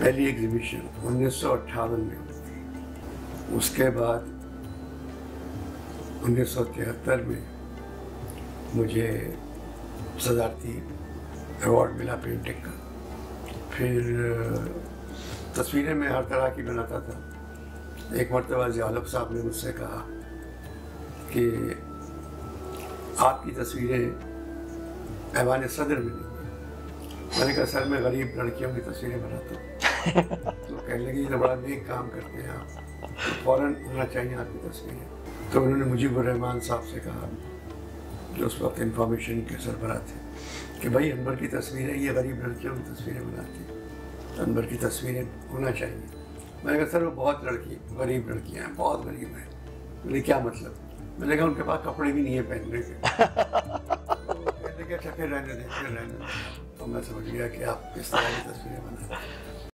पहली एग्जीबिशन उन्नीस सौ अट्ठावन में। उसके बाद उन्नीस सौ तिहत्तर में मुझे सदारती अवार्ड मिला पेंटिंग का। फिर तस्वीरें मैं हर तरह की बनाता था। एक मरतबा जियालब साहब ने मुझसे कहा कि आपकी तस्वीरें ऐवान सदर में। मैंने कहा, सर, मैं गरीब लड़कियों की तस्वीरें बनाता हूँ। तो कहने लगी तो बड़ा नेक काम करते हैं आप। फ़ौरन होना चाहिए आपकी तस्वीरें तो उन्होंने मुजीबर रहमान साहब से कहा, जो उस वक्त इंफॉर्मेशन के सरबराह थे कि भाई अनवर की तस्वीरें, ये गरीब लड़कियों की तस्वीरें बनाती हैं। अनवर की तस्वीरें होना चाहिए। मैंने कहा, सर, वो बहुत लड़की, गरीब लड़कियाँ हैं, बहुत गरीब हैं। बोले, क्या मतलब? मैंने कहा, उनके पास कपड़े भी नहीं है पहनने के। अच्छा फिर रहने दें, फिर रहने तो मैं समझ गया कि आप किस तरह की तस्वीरें बनाए